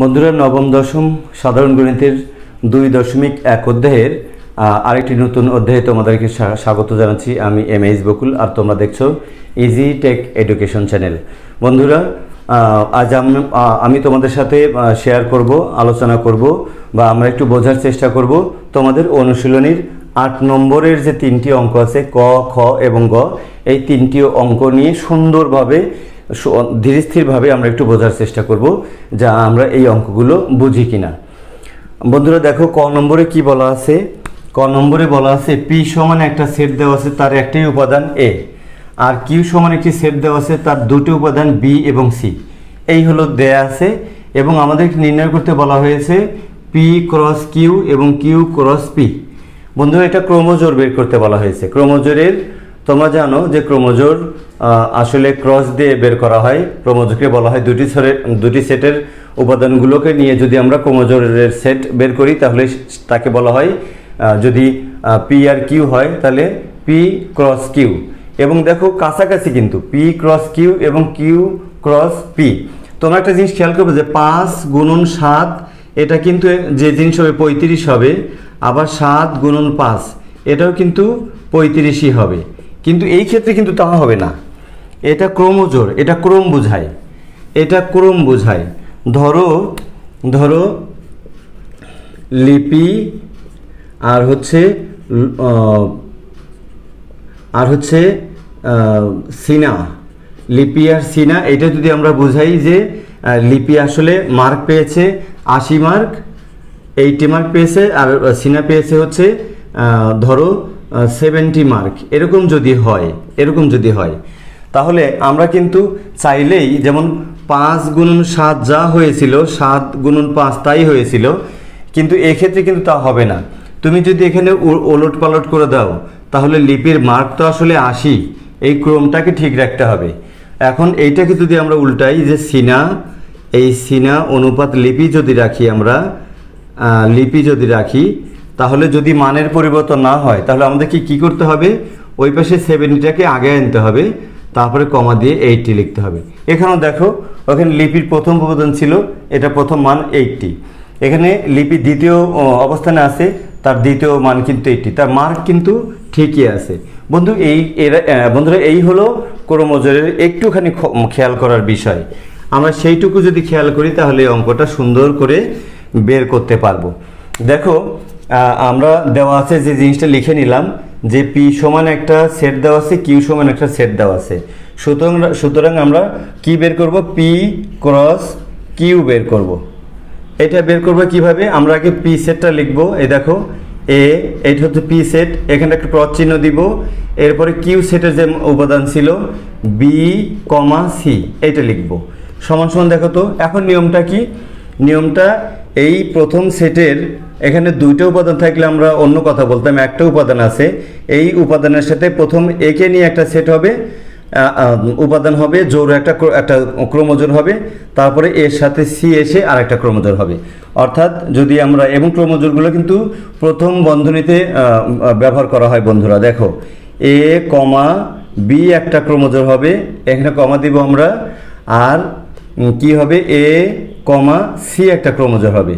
বন্ধুরা, নবম, দশম সাধারণ গণিতের দুই দশমিক এক অধ্যায়ের আরেকটি নতুন অধ্যায়ে তোমাদেরকে স্বা- স্বাগত জানাচ্ছি আমি এম এইচ বকুল, আর তোমরা দেখছ ইজি টেক এডুকেশন চ্যানেল বন্ধুরা আজ আমি তোমাদের সাথে শেয়ার করব, আলোচনা করব, বা আমরা একটু বোঝার চেষ্টা করব তোমাদের অনুশীলনীর আট নম্বরের যে তিনটি অঙ্ক আছে, ক, খ এবং গ, এই তিনটি অঙ্ক নিয়ে সুন্দরভাবে ধীরস্থিরভাবে আমরা একটু বোঝার চেষ্টা করব যা আমরা এই অঙ্কগুলো বুঝি কিনা। বন্ধুরা দেখো, ক নম্বরে কি বলা আছে? ক নম্বরে বলা আছে, পি সমান একটা সেট দেওয়া আছে তার একটাই উপাদান এ। আর কিউ সমান একটি সেট দেওয়া আছে তার দুটি উপাদান বি এবং সি। এই হলো দেয়া আছে এবং আমাদেরকে নির্ণয় করতে বলা হয়েছে, পি ক্রস কিউ এবং কিউ ক্রস পি। বন্ধুরা, এটা ক্রোমোজোর বের করতে বলা হয়েছে। ক্রোমোজোরের তোমরা জানো যে ক্রোমোজোর আসলে ক্রস দিয়ে বের করা হয়। ক্রোমোজোরকে বলা হয় দুটি দুটি সেটের উপাদানগুলোকে নিয়ে যদি আমরা ক্রোমোজোরের সেট বের করি, তাহলে তাকে বলা হয় যদি পি আর কিউ হয়, তাহলে পি ক্রস কিউ এবং দেখো কাছাকাছি কিন্তু পি ক্রস কিউ এবং কিউ ক্রস পি তোমরা একটা জিনিস খেয়াল করবে যে পাঁচ গুণন সাত, এটা কিন্তু যে জিনিস হবে পঁয়ত্রিশ হবে, আবার সাত গুণন পাঁচ, এটাও কিন্তু পঁয়ত্রিশই হবে। কিন্তু এই ক্ষেত্রে কিন্তু তা হবে না। এটা ক্রমজোর, এটা ক্রম বোঝায়। এটা ক্রম বোঝায়। ধরো ধরো লিপি আর হচ্ছে আর হচ্ছে সিনা। লিপি আর সিনা, এটা যদি আমরা বোঝাই যে লিপি আসলে মার্ক পেয়েছে আশি মার্ক এইটি মার্ক পেয়েছে, আর সিনা পেয়েছে হচ্ছে ধরো সেভেন্টি মার্ক এরকম যদি হয়, এরকম যদি হয়, তাহলে আমরা কিন্তু চাইলেই যেমন পাঁচ গুণন সাত যা হয়েছিল, সাত গুণন পাঁচ তাই হয়েছিল, কিন্তু এক্ষেত্রে কিন্তু তা হবে না। তুমি যদি এখানে ওলট পালট করে দাও, তাহলে লিপির মার্ক তো আসলে আশি। এই ক্রমটাকে ঠিক রাখতে হবে। এখন এইটাকে যদি আমরা উল্টাই যে সিনা, এই সিনা অনুপাত লিপি যদি রাখি আমরা লিপি যদি রাখি তাহলে যদি মানের পরিবর্তন না হয়, তাহলে আমাদেরকে কি করতে হবে? ওই পাশে সেভেন্টিটাকে আগে আনতে হবে, তারপরে কমা দিয়ে এইটটি লিখতে হবে। এখানেও দেখো, ওখানে লিপির প্রথম উপাদান ছিল, এটা প্রথম মান এইটটি এখানে লিপি দ্বিতীয় অবস্থানে আছে, তার দ্বিতীয় মান কিন্তু এইটটি তার মার্ক কিন্তু ঠিকই আছে। বন্ধু, এই, এরা বন্ধুরা, এই হলো ক্রোমোজোরের একটুখানি খেয়াল করার বিষয়। আমরা সেইটুকু যদি খেয়াল করি, তাহলে অঙ্কটা সুন্দর করে বের করতে পারব। দেখো আমরা দেওয়া আছে যে জিনিসটা লিখে নিলাম যে পি সমান একটা সেট দেওয়া আছে কিউ সমান একটা সেট দেওয়া আছে। সুতরাং সুতরাং আমরা কি বের করব পি ক্রস কিউ বের করব। এটা বের করব কীভাবে? আমরা আগে পি সেটটা লিখব। এই দেখো এ এইটা হচ্ছে পি সেট এখানে একটা ক্রস চিহ্ন দিব। এরপরে কিউ সেটের যে উপাদান ছিল বি কমা সি এইটা লিখব। সমান সমান দেখো তো, এখন নিয়মটা কি? নিয়মটা এই প্রথম সেটের এখানে দুইটা উপাদান থাকলে আমরা অন্য কথা বলতাম, একটা উপাদান আছে। এই উপাদানের সাথে প্রথম একে নিয়ে একটা সেট হবে উপাদান হবে জোর একটা একটা ক্রোমোজোর হবে, তারপরে এর সাথে সি এসে আর একটা ক্রোমোজোর হবে। অর্থাৎ যদি আমরা, এবং ক্রোমোজোরগুলো কিন্তু প্রথম বন্ধনীতে ব্যবহার করা হয় বন্ধুরা, দেখো। এ, কমা, বি একটা ক্রোমোজোর হবে, এখানে কমা দিব আমরা, আর কি হবে? এ, কমা, সি একটা ক্রোমোজোর হবে।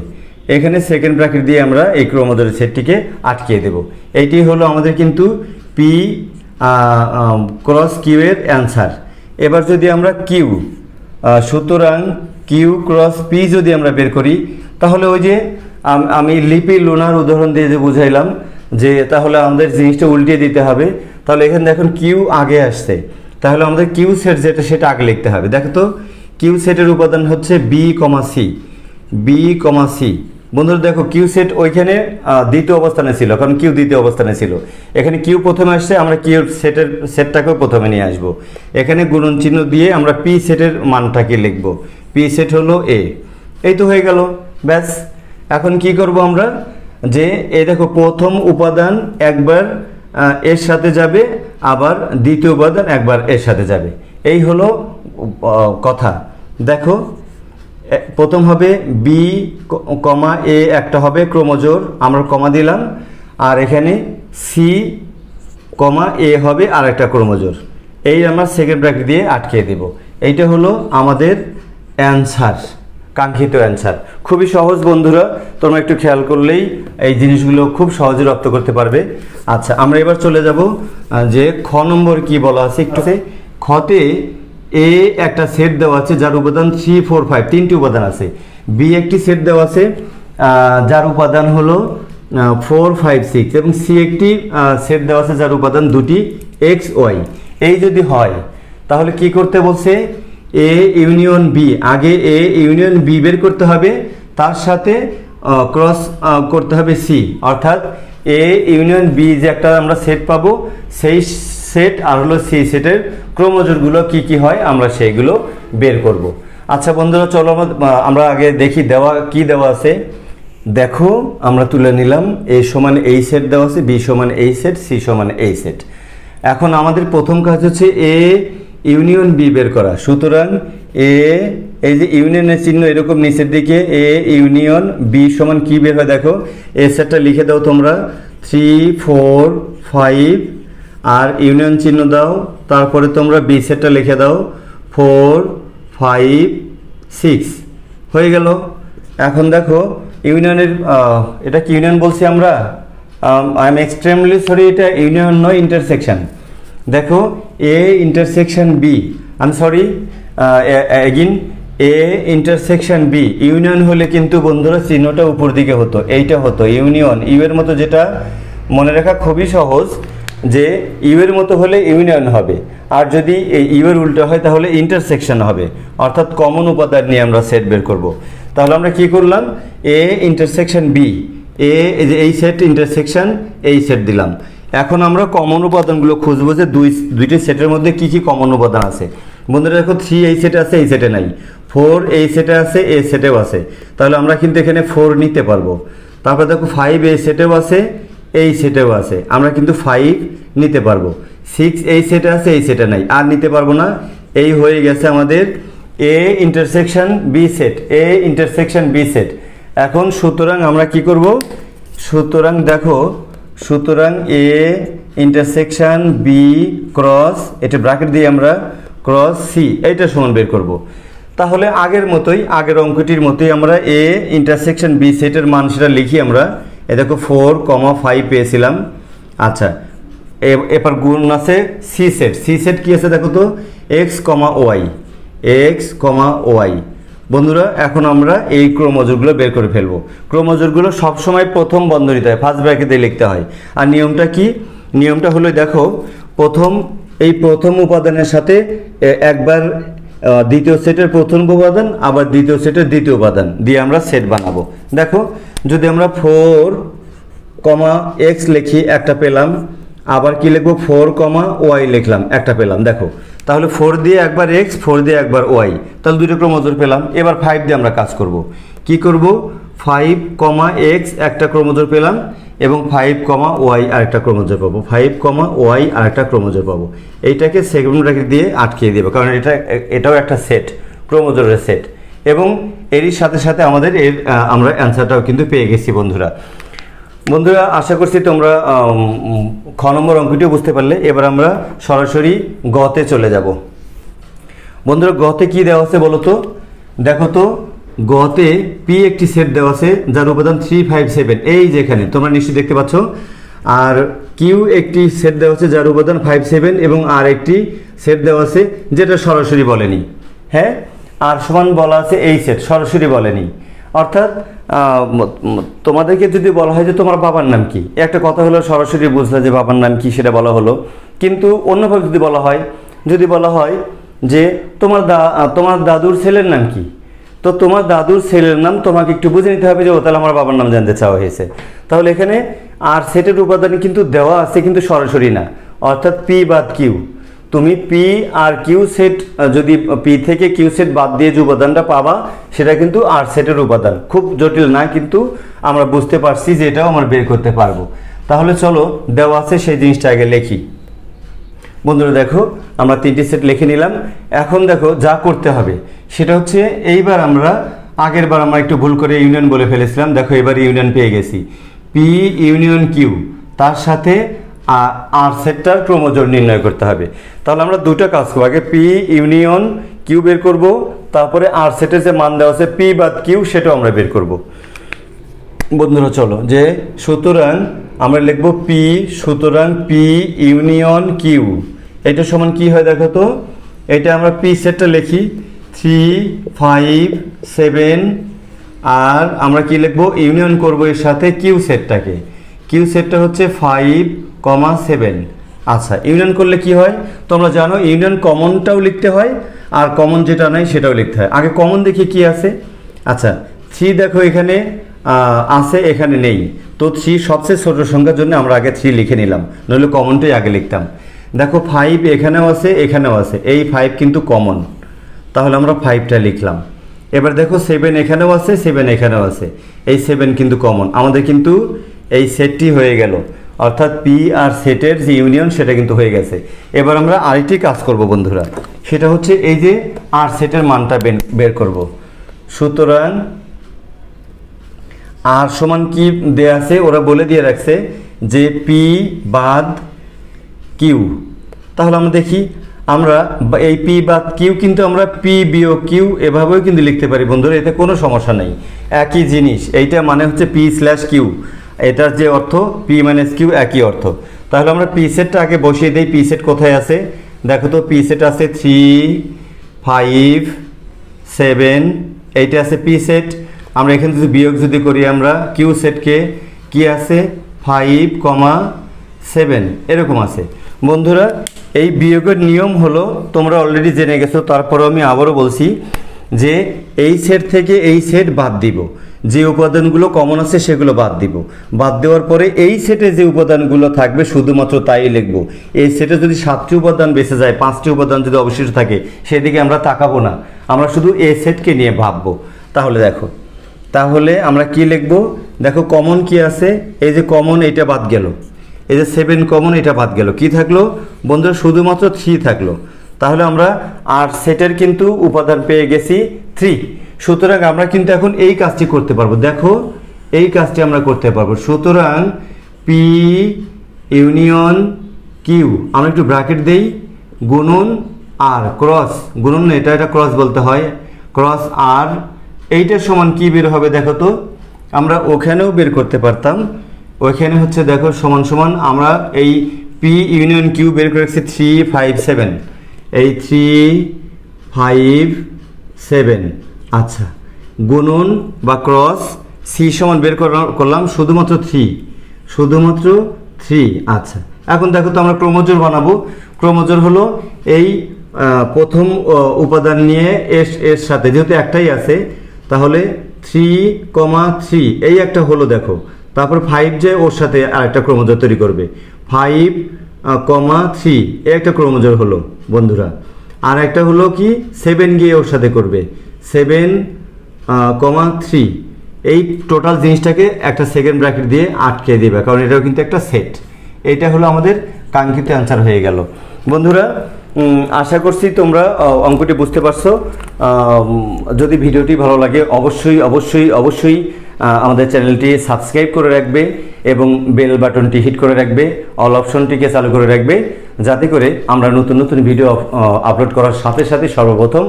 এখানে সেকেন্ড ব্র্যাকেট দিয়ে আমরা এই ক্রোমোজোরের সেটটিকে আটকিয়ে দেব। এইটি হলো আমাদের কিন্তু পি ক্রস কিউ এর অ্যান্সার এবার যদি আমরা কিউ সুতরাং কিউ ক্রস পি যদি আমরা বের করি, তাহলে ওই যে আমি লিপি লোনার উদাহরণ দিয়ে যে বুঝাইলাম, যে তাহলে আমাদের জিনিসটা উল্টিয়ে দিতে হবে। তাহলে এখানে দেখুন কিউ আগে আসছে। তাহলে আমাদের কিউ সেট যেটা, সেটা আগে লিখতে হবে। দেখো তো কিউ সেটের উপাদান হচ্ছে B comma C B comma C বন্ধুরা দেখো কিউ সেট ওইখানে দ্বিতীয় অবস্থানে ছিল, কারণ কিউ দ্বিতীয় অবস্থানে ছিল। এখানে কিউ প্রথমে আসছে, আমরা কিউ সেটের সেটটাকেও প্রথমে নিয়ে আসব। এখানে গুণন চিহ্ন দিয়ে আমরা পি সেটের মানটাকে লিখব। পি সেট হলো এ। এই তো হয়ে গেল, ব্যাস। এখন কি করব আমরা? যে এই দেখো, প্রথম উপাদান একবার এর সাথে যাবে, আবার দ্বিতীয় উপাদান একবার এর সাথে যাবে। এই হলো কথা। দেখো প্রথম হবে বি কমা এ একটা হবে ক্রোমোজোর, আমরা কমা দিলাম। আর এখানে সি কমা এ হবে আর একটা ক্রোমোজোর। এই আমরা সেকেন্ড ব্র্যাকেট দিয়ে আটকে দেব। এইটা হলো আমাদের অ্যান্সার কাঙ্ক্ষিত অ্যান্সার খুবই সহজ বন্ধুরা, তোমরা একটু খেয়াল করলেই এই জিনিসগুলো খুব সহজে রপ্ত করতে পারবে। আচ্ছা আমরা এবার চলে যাব যে খ নম্বর কি বলা আছে একটু খতে এ একটা সেট দেওয়া আছে, যার উপাদান থ্রি ফোর ফাইভ তিনটি উপাদান আছে। বি একটি সেট দেওয়া আছে যার উপাদান হলো ফোর ফাইভ সিক্স এবং সি একটি সেট দেওয়া আছে, যার উপাদান দুটি এক্স ওয়াই এই যদি হয়, তাহলে কি করতে বলছে? এ ইউনিয়ন বি আগে এ ইউনিয়ন বি বের করতে হবে, তার সাথে ক্রস করতে হবে সি অর্থাৎ এ ইউনিয়ন বি যে একটা আমরা সেট পাবো, সেই সেট আর হলো সি সেটের ক্রোমোজোরগুলো কি কি হয় আমরা সেইগুলো বের করব। আচ্ছা বন্ধুরা, চলো আমরা- আমরা আগে দেখি দেওয়া, কি দেওয়া আছে। দেখো, আমরা তুলে নিলাম এ সমান এই সেট দেওয়া আছে বি সমান এই সেট সি সমান এই সেট এখন আমাদের প্রথম কাজ হচ্ছে এ ইউনিয়ন বি বের করা। সুতরাং এ এই যে ইউনিয়নের চিহ্ন এরকম নিচের দিকে এ ইউনিয়ন বি সমান কি বের হয় দেখো। এ সেটটা লিখে দাও তোমরা। থ্রি ফোর ফাইভ আর ইউনিয়ন চিহ্ন দাও, তারপরে তোমরা বি সেটটা লিখে দাও ফোর ফাইভ সিক্স হয়ে গেল। এখন দেখো, ইউনিয়নের এটা কি ইউনিয়ন বলছি আমরা? আই এম এক্সট্রিমলি সরি এটা ইউনিয়ন নয় ইন্টারসেকশন দেখো A intersection B I am sorry again A intersection B union হলে কিন্তু বন্ধুরা চিহ্নটা উপর দিকে হতো, এইটা হতো। ইউনিয়ন ইউ এর মতো যেটা মনে রাখা খুবই সহজ। যে ইউ এর মতো হলে ইউনিয়ন হবে। আর যদি এই ইউ এর উল্টো হয়, তাহলে ইন্টারসেকশন হবে। অর্থাৎ কমন উপাদান নিয়ে আমরা সেট বের করব। তাহলে আমরা কি করলাম? এ ইন্টারসেকশন বি এ যে এই সেট ইন্টারসেকশন এই সেট দিলাম। এখন আমরা কমন উপাদানগুলো খুঁজবো যে দুই, দুইটি সেটের মধ্যে কি কি কমন উপাদান আছে। বন্ধুরা, দেখো থ্রি এই সেটে আছে, এই সেটে নাই। ফোর এই সেটে আছে এ সেটেও আছে। তাহলে আমরা কিন্তু এখানে ফোর নিতে পারব। তারপরে দেখো ফাইভ এই সেটেও আছে এই সেটেও আছে। আমরা কিন্তু ফাইভ নিতে পারব। সিক্স এই সেটে আছে, এই সেটে নাই। আর নিতে পারব না। এই হয়ে গেছে আমাদের A intersection B set A intersection B set এখন সুতরাং আমরা কি করব? সুতরাং দেখো, সুতরাং এ ইন্টারসেকশন বি ক্রস এটা ব্র্যাকেট দিয়ে আমরা ক্রস সি এইটা সমান বের করব। তাহলে আগের মতোই, আগের অঙ্কটির মতোই আমরা এ ইন্টারসেকশন বি সেটের মান সেটা লিখি আমরা। এ দেখো ফোর কমা ফাইভ পেয়েছিলাম। আচ্ছা এবার গুণ আছে সি সেট সি সেট কি আছে দেখো তো? X comma Y X comma Y বন্ধুরা, এখন আমরা এই ক্রোমোজোরগুলো বের করে ফেলব। ক্রোমোজোরগুলো সবসময় প্রথম বন্ধনীতে হয় ফার্স্ট ব্র্যাকেটে লিখতে হয়। আর নিয়মটা কি? নিয়মটা হলো, দেখো, প্রথম এই প্রথম উপাদানের সাথে একবার দ্বিতীয় সেটের প্রথম উপাদান, আবার দ্বিতীয় সেটের দ্বিতীয় উপাদান দিয়ে আমরা সেট বানাবো। দেখো, যদি আমরা ফোর কমা এক্স লিখি, একটা পেলাম, আবার কি লিখব? ফোর কমা ওয়াই লিখলাম, একটা পেলাম। দেখো, তাহলে ফোর দিয়ে একবার এক্স, ফোর দিয়ে একবার ওয়াই। তাহলে দুটো ক্রমজোর পেলাম। এবার ফাইভ দিয়ে আমরা কাজ করব। কি করব? ফাইভ কমা এক্স একটা ক্রোমোজোর পেলাম এবং ফাইভ কমা ওয়াই আরেকটা ক্রোমোজোর পাবো। ফাইভ কমা ওয়াই আরেকটা ক্রোমোজোর পাবো। এইটাকে সেকেন্ড ব্র্যাকেট দিয়ে আটকিয়ে দেবো, কারণ এটা এটাও একটা সেট ক্রোমোজোরের সেট। এবং এরই সাথে সাথে আমাদের এর আমরা অ্যান্সারটাও কিন্তু পেয়ে গেছি বন্ধুরা। বন্ধুরা, আশা করছি তোমরা খ নম্বর অঙ্কটিও বুঝতে পারলে। এবার আমরা সরাসরি গতে চলে যাব। বন্ধুরা, গতে কি দেওয়া আছে বলো তো? দেখো তো গতে পি একটি সেট দেওয়া আছে, যার উপাদান থ্রি ফাইভ সেভেন এই যেখানে তোমরা নিশ্চয়ই দেখতে পাচ্ছ। আর কিউ একটি সেট দেওয়া আছে, যার উপাদান ফাইভ সেভেন এবং আর একটি সেট দেওয়া আছে, যেটা সরাসরি বলেনি। হ্যাঁ? আর সমান বলা আছে এই সেট সরাসরি বলেনি। অর্থাৎ তোমাদেরকে যদি বলা হয় যে তোমার বাবার নাম কি? একটা কথা হলো, সরাসরি বুঝলে যে বাবার নাম কি, সেটা বলা হলো। কিন্তু অন্যভাবে যদি বলা হয়, যদি বলা হয় যে তোমার দা, তোমার দাদুর ছেলের নাম কি? তো তোমার দাদুর ছেলের নাম তোমাকে একটু বুঝে নিতে হবে যে ও তাহলে আমার বাবার নাম জানতে চাওয়া হয়েছে। তাহলে এখানে আর সেটের উপাদান কিন্তু দেওয়া আছে কিন্তু সরাসরি না। অর্থাৎ পি বাদ কিউ তুমি পি আর কিউ সেট যদি পি থেকে কিউ সেট বাদ দিয়ে যে উপাদানটা পাবা, সেটা কিন্তু আর সেটের উপাদান। খুব জটিল না, কিন্তু আমরা বুঝতে পারছি যে এটাও আমরা বের করতে পারব। তাহলে চলো, দেওয়া আছে সেই জিনিসটা আগে লিখি। বন্ধুরা দেখো, আমরা তিনটি সেট লিখে নিলাম। এখন দেখো, যা করতে হবে, সেটা হচ্ছে এইবার আমরা, আগের বার আমরা একটু ভুল করে ইউনিয়ন বলে ফেলেছিলাম। দেখো, এবার ইউনিয়ন পেয়ে গেছি। পি ইউনিয়ন কিউ তার সাথে আর সেটটার ক্রোমোজোর নির্ণয় করতে হবে। তাহলে আমরা দুটো কাজ করব। আগে পি ইউনিয়ন কিউ বের করব, তারপরে আর সেটের যে মান দেওয়া আছে পি বাদ কিউ সেটাও আমরা বের করব। বন্ধুরা, চলো, যে সুতরাং আমরা লিখব পি সুতরাং পি ইউনিয়ন কিউ এটা সমান কি হয় দেখো তো? এটা আমরা পি সেটটা লিখি। থ্রি ফাইভ সেভেন আর আমরা কি লিখব? ইউনিয়ন করব এর সাথে কিউ সেটটাকে কিউ সেটটা হচ্ছে ফাইভ কমা সেভেন আচ্ছা ইউনিয়ন করলে কি হয়? তোমরা জানো, ইউনিয়ন কমনটাও লিখতে হয়, আর কমন যেটা নাই সেটাও লিখতে হয়। আগে কমন দেখি কি আছে? আচ্ছা থ্রি দেখো এখানে আছে, এখানে নেই। তো থ্রি সবচেয়ে ছোট সংখ্যার জন্য আমরা আগে থ্রি লিখে নিলাম, নইলে কমনটাই আগে লিখতাম। দেখো ফাইভ এখানেও আছে এখানেও আছে, এই ফাইভ কিন্তু কমন তাহলে আমরা ফাইভটা লিখলাম। এবার দেখো সেভেন এখানেও আছে সেভেন এখানেও আছে, এই সেভেন কিন্তু কমন আমাদের কিন্তু এই সেটটি হয়ে গেল। অর্থাৎ পি আর সেটের যে ইউনিয়ন সেটা কিন্তু হয়ে গেছে। এবার আমরা আরেকটি কাজ করব বন্ধুরা। সেটা হচ্ছে এই যে আর সেটের মানটা বের- করব। সুতরাং আর সমান কি দেয়া আছে? ওরা বলে দিয়ে রাখছে যে পি বাদ কিউ তাহলে আমরা দেখি, আমরা এই পি বাদ কিউ কিন্তু আমরা পি বিও কিউ এভাবেও কিন্তু লিখতে পারি বন্ধুরা, এতে কোনো সমস্যা নেই। একই জিনিস, এইটা মানে হচ্ছে পি স্ল্যাশ কিউ এটার যে অর্থ পি মাইনাস কিউ একই অর্থ। তাহলে আমরা পি সেটটা আগে বসিয়ে দিই পি সেট কোথায় আছে? দেখো তো পি সেট আছে থ্রি ফাইভ সেভেন এইটা আছে পি সেট আমরা এখানে যদি বিয়োগ যদি করি আমরা কিউ সেটকে কি আছে? ফাইভ কমা সেভেন এরকম আছে। বন্ধুরা, এই বিয়োগের নিয়ম হলো, তোমরা অলরেডি জেনে গেছো, তারপরেও আমি আবারও বলছি যে এই সেট থেকে এই সেট বাদ দিব। যে উপাদানগুলো কমন আছে, সেগুলো বাদ দিব। বাদ দেওয়ার পরে এই সেটে যে উপাদানগুলো থাকবে, শুধুমাত্র তাই লিখব। এই সেটে যদি সাতটি উপাদান বেঁচে যায়, পাঁচটি উপাদান যদি অবশিষ্ট থাকে, সেদিকে আমরা তাকাবো না। আমরা শুধু এই সেটকে নিয়ে ভাববো। তাহলে দেখো তাহলে আমরা কি লিখব? দেখো কমন কি আছে? এই যে কমন এইটা বাদ গেল। এই যে সেভেন কমন এটা বাদ গেল। কি থাকল? বন্ধুরা শুধুমাত্র থ্রি থাকল। তাহলে আমরা আর সেটের কিন্তু উপাদান পেয়ে গেছি থ্রি সুতরাং আমরা কিন্তু এখন এই কাজটি করতে পারব। দেখো এই কাজটি আমরা করতে পারব। সুতরাং পি ইউনিয়ন কিউ আমরা একটু ব্র্যাকেট দেই। গুণন আর ক্রস গুণন না, এটা এটা ক্রস বলতে হয়। ক্রস আর এইটার সমান কি বের হবে দেখো তো? আমরা ওখানেও বের করতে পারতাম। ওইখানে হচ্ছে দেখো সমান সমান আমরা এই পি ইউনিয়ন কিউ বের করে রাখছি থ্রি ফাইভ সেভেন এই থ্রি ফাইভ সেভেন আচ্ছা গুণন বা ক্রস সি সমান বের করা- করলাম শুধুমাত্র থ্রি শুধুমাত্র থ্রি আচ্ছা। এখন দেখো তো আমরা ক্রোমোজোর বানাবো। ক্রোমোজোর হলো এই প্রথম উপাদান নিয়ে এর এর সাথে, যেহেতু একটাই আছে তাহলে থ্রি কমা থ্রি এই একটা হলো দেখো। তারপর ফাইভ যে ওর সাথে আরেকটা ক্রোমোজোর তৈরি করবে। ফাইভ কমা থ্রি এই একটা ক্রোমোজোর হলো, বন্ধুরা। আর একটা হলো কি? সেভেন গিয়ে ওর সাথে করবে। সেভেন কমা থ্রি এই টোটাল জিনিসটাকে একটা সেকেন্ড ব্র্যাকেট দিয়ে আটকে দেবে, কারণ এটাও কিন্তু একটা সেট এটা হলো আমাদের কাঙ্ক্ষিত অ্যান্সার হয়ে গেল। বন্ধুরা আশা করছি তোমরা অঙ্কটি বুঝতে পারছ। যদি ভিডিওটি ভালো লাগে, অবশ্যই অবশ্যই অবশ্যই আমাদের চ্যানেলটি সাবস্ক্রাইব করে রাখবে এবং বেল বাটনটি হিট করে রাখবে, অল অপশনটিকে চালু করে রাখবে, যাতে করে আমরা নতুন নতুন ভিডিও আপলোড করার সাথে সাথে সর্বপ্রথম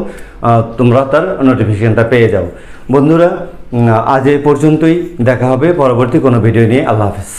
তোমরা তার নোটিফিকেশনটা পেয়ে যাও। বন্ধুরা আজ এ পর্যন্তই, দেখা হবে পরবর্তী কোনো ভিডিও নিয়ে। আল্লাহ হাফেজ।